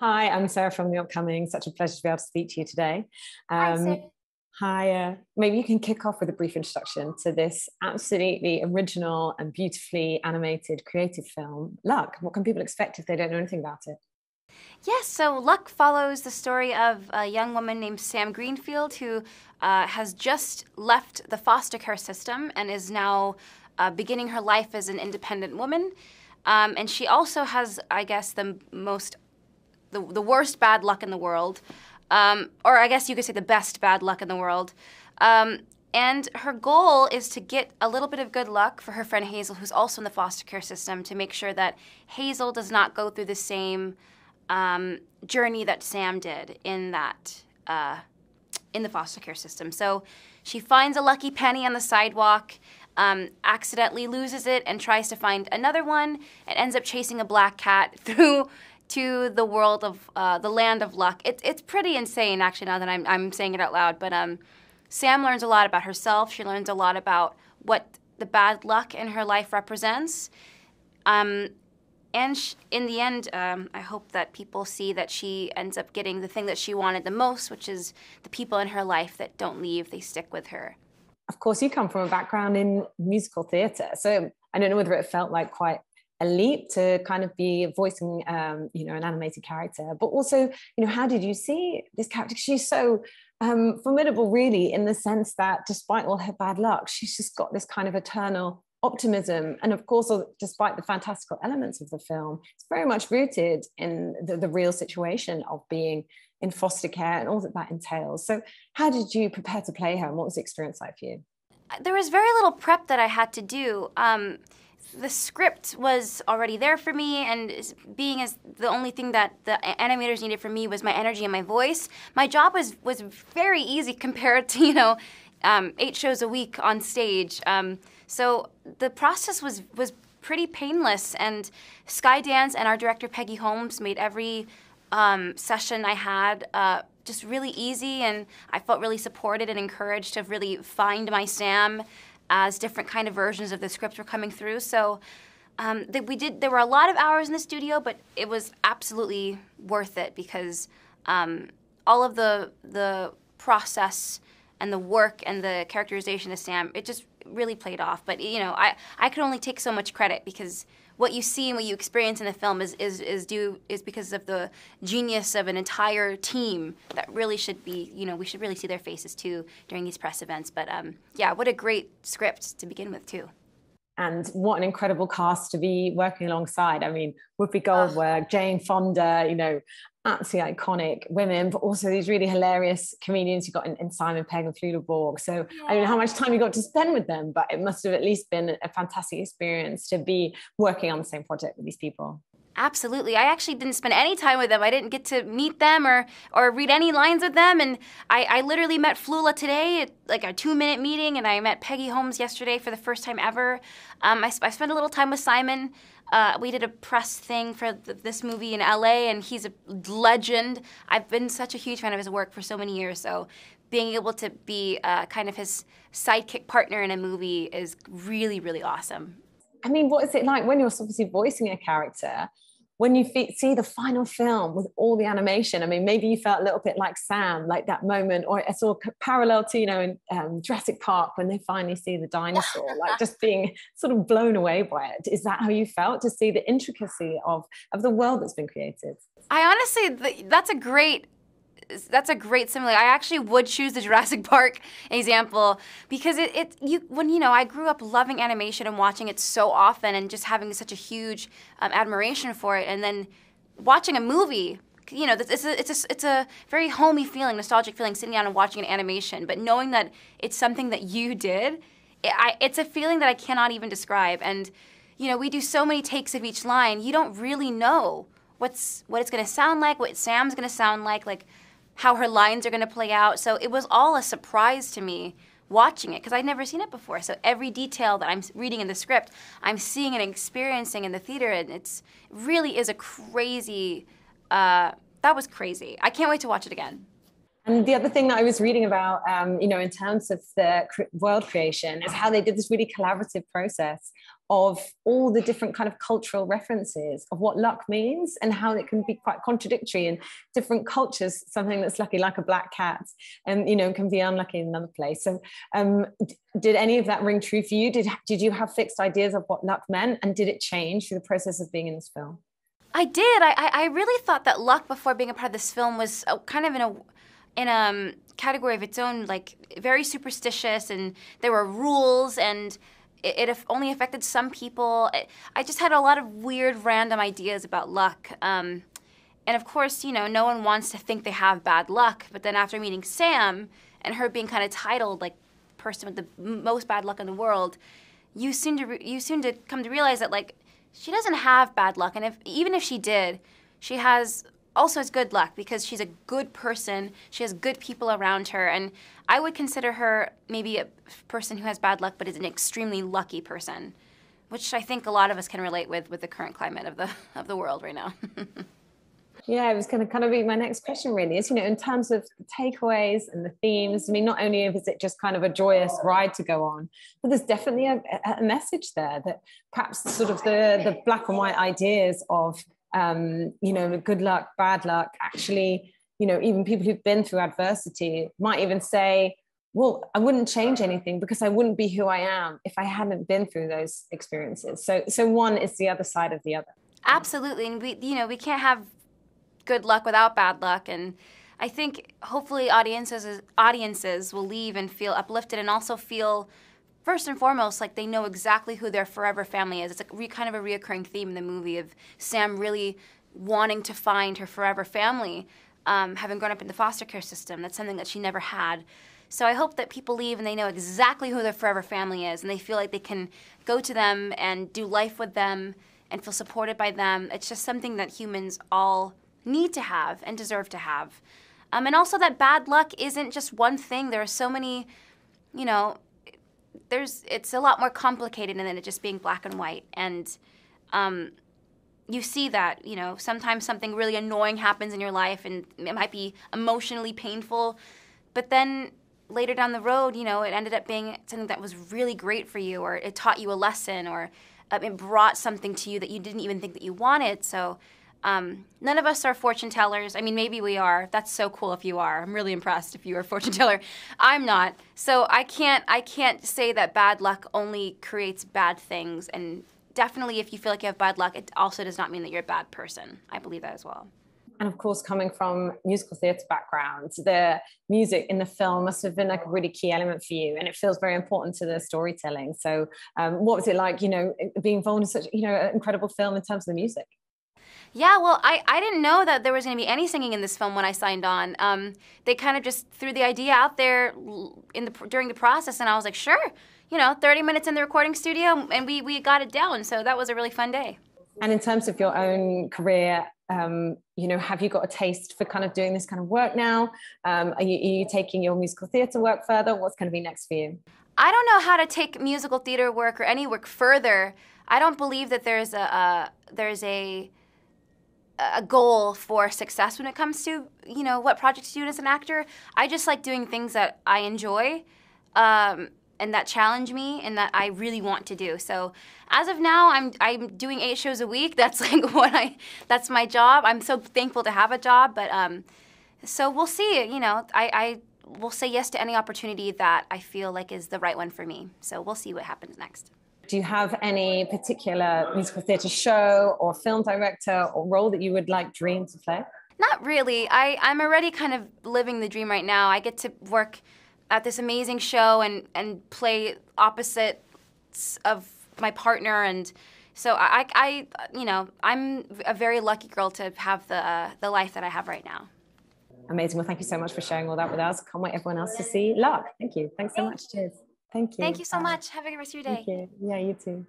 Hi, I'm Sarah from The Upcoming. Such a pleasure to be able to speak to you today. Um, hi, hi uh, maybe you can kick off with a brief introduction to this absolutely original and beautifully animated creative film, Luck. What can people expect if they don't know anything about it? Yes, so Luck follows the story of a young woman named Sam Greenfield who uh, has just left the foster care system and is now uh, beginning her life as an independent woman. Um, and she also has, I guess, the most, the, the worst bad luck in the world, um, or I guess you could say the best bad luck in the world. Um, and her goal is to get a little bit of good luck for her friend Hazel, who's also in the foster care system, to make sure that Hazel does not go through the same um, journey that Sam did in that uh, in the foster care system. So she finds a lucky penny on the sidewalk, um, accidentally loses it, and tries to find another one, and ends up chasing a black cat through to the world of uh, the land of luck. It, it's pretty insane, actually. Now that I'm, I'm saying it out loud, but um, Sam learns a lot about herself. She learns a lot about what the bad luck in her life represents. Um, and sh- in the end, um, I hope that people see that she ends up getting the thing that she wanted the most, which is the people in her life that don't leave, they stick with her. Of course, you come from a background in musical theatre. So I don't know whether it felt like quite a leap to kind of be voicing, um, you know, an animated character, but also, you know, how did you see this character? She's so um, formidable, really, in the sense that despite all her bad luck, she's just got this kind of eternal optimism. And of course despite the fantastical elements of the film it's very much rooted in the, the, real situation of being in foster care and all that that entails. So how did you prepare to play her and what was the experience like for you? There was very little prep that i had to do. Um, the script was already there for me and being as the only thing that the animators needed from me was my energy and my voice. My job was was very easy compared to you know um, eight shows a week on stage. Um, so the process was was pretty painless, and Skydance and our director Peggy Holmes made every um, session I had uh, just really easy, and I felt really supported and encouraged to really find my Sam as different kind of versions of the script were coming through. So. Um, we did. There were a lot of hours in the studio, but it was absolutely worth it because um, all of the the process and the work and the characterization of Sam, it just really played off. But you know, I I could only take so much credit because what you see and what you experience in the film is is is due is because of the genius of an entire team that really should be you know we should really see their faces too during these press events. But um, yeah, what a great script to begin with too and what an incredible cast to be working alongside. I mean, Whoopi ah. Goldberg, oh. Jane Fonda, you know, absolutely iconic women, but also these really hilarious comedians you got in, in Simon Pegg and Flula Borg. So yeah. I don't know how much time you got to spend with them, but it must have at least been a fantastic experience to be working on the same project with these people. Absolutely. I actually didn't spend any time with them. I didn't get to meet them or, or read any lines with them. And I, I literally met Flula today at like a two minute meeting, and I met Peggy Holmes yesterday for the first time ever. Um, I, I spent a little time with Simon. Uh, we did a press thing for th- this movie in LA, and he's a legend. I've been such a huge fan of his work for so many years. So being able to be uh, kind of his sidekick partner in a movie is really, really awesome. I mean, what is it like when you're obviously voicing a character? When you see the final film with all the animation, I mean, maybe you felt a little bit like Sam, like that moment, or it's all parallel to, you know, in um, Jurassic Park when they finally see the dinosaur, like just being sort of blown away by it. Is that how you felt to see the intricacy of, of the world that's been created? I honestly, that's a great that's a great simile. I actually would choose the Jurassic Park example because it, it you when you know I grew up loving animation and watching it so often and just having such a huge um, admiration for it, and then watching a movie. You know, it's a, it's a it's a very homey feeling, nostalgic feeling, sitting down and watching an animation. But knowing that it's something that you did, it, I, it's a feeling that I cannot even describe. And you know, we do so many takes of each line. You don't really know what's what it's going to sound like, what Sam's going to sound like. Like how her lines are going to play out. So it was all a surprise to me watching it because I'd never seen it before. So every detail that I'm reading in the script, I'm seeing and experiencing in the theater, and it's really is a crazy. Uh, that was crazy. I can't wait to watch it again. And the other thing that I was reading about, um, you know, in terms of the world creation, is how they did this really collaborative process of all the different kind of cultural references of what luck means and how it can be quite contradictory in different cultures something that's lucky like a black cat and you know can be unlucky in another place. So um, did any of that ring true for you? Did did you have fixed ideas of what luck meant and did it change through the process of being in this film? I did. I, I really thought that luck before being a part of this film was uh, kind of in a in a um, category of its own, like very superstitious, and there were rules, and it, it only affected some people. I just had a lot of weird, random ideas about luck. Um, and of course, you know, no one wants to think they have bad luck. But then after meeting Sam and her being kind of titled like person with the most bad luck in the world, you soon to re- you soon to come to realize that like she doesn't have bad luck, and if even if she did, she has also has good luck because she's a good person. She has good people around her, and I would consider her maybe a person who has bad luck, but is an extremely lucky person, which I think a lot of us can relate with with the current climate of the of the world right now. yeah, it was going to kind of be my next question. Really, is you know in terms of takeaways and the themes. I mean, not only is it just kind of a joyous ride to go on, but there's definitely a, a message there that perhaps sort of the the black and white ideas of um, you know, good luck, bad luck, actually, you know, even people who've been through adversity might even say, well, I wouldn't change anything because I wouldn't be who I am if I hadn't been through those experiences. So, so one is the other side of the other. Absolutely, and we, you know, we can't have good luck without bad luck, and I think hopefully audiences audiences will leave and feel uplifted and also feel first and foremost, like they know exactly who their forever family is. It's like re- kind of a reoccurring theme in the movie of Sam really wanting to find her forever family, um, having grown up in the foster care system. That's something that she never had. So I hope that people leave and they know exactly who their forever family is, and they feel like they can go to them and do life with them and feel supported by them. It's just something that humans all need to have and deserve to have. Um, and also that bad luck isn't just one thing. There are so many, you know, there's it's a lot more complicated than it just being black and white. And um, you see that you know sometimes something really annoying happens in your life and it might be emotionally painful. But then later down the road you know it ended up being something that was really great for you or it taught you a lesson or uh, it brought something to you that you didn't even think that you wanted. So um, none of us are fortune tellers. I mean, maybe we are. That's so cool if you are. I'm really impressed if you are a fortune teller. I'm not. So I can't. I can't say that bad luck only creates bad things. And definitely, if you feel like you have bad luck, it also does not mean that you're a bad person. I believe that as well. And of course, coming from musical theatre background, the music in the film must have been like a really key element for you, and it feels very important to the storytelling. So, um, what was it like, you know, being involved in such, you know, an incredible film in terms of the music? Yeah, well, I, I didn't know that there was going to be any singing in this film when I signed on. Um, they kind of just threw the idea out there in the during the process, and I was like, sure, you know, 30 minutes in the recording studio, and we we got it down. So that was a really fun day. And in terms of your own career, um, you know, have you got a taste for kind of doing this kind of work now? Um, are, you, are you taking your musical theatre work further? What's going to be next for you? I don't know how to take musical theater work or any work further. I don't believe that there's a, a there's a a goal for success when it comes to you know what projects to do as an actor. I just like doing things that I enjoy. Um, and that challenge me and that I really want to do. So as of now, I'm I'm doing eight shows a week. That's like what I that's my job. I'm so thankful to have a job, but um, so we'll see. You know, I I will say yes to any opportunity that I feel like is the right one for me. So we'll see what happens next. Do you have any particular musical theatre show or film director or role that you would like dream to play? Not really. I, I'm already kind of living the dream right now. I get to work at this amazing show and, and play opposite of my partner and so I, I, you know, I'm a very lucky girl to have the uh, the life that I have right now. Amazing. Well, thank you so much for sharing all that with us. Can't wait everyone else to see Luck. Thank you. Thanks so much. Cheers. Thank you. Thank you so much. Have a good rest of your day. Thank you. Yeah, you too.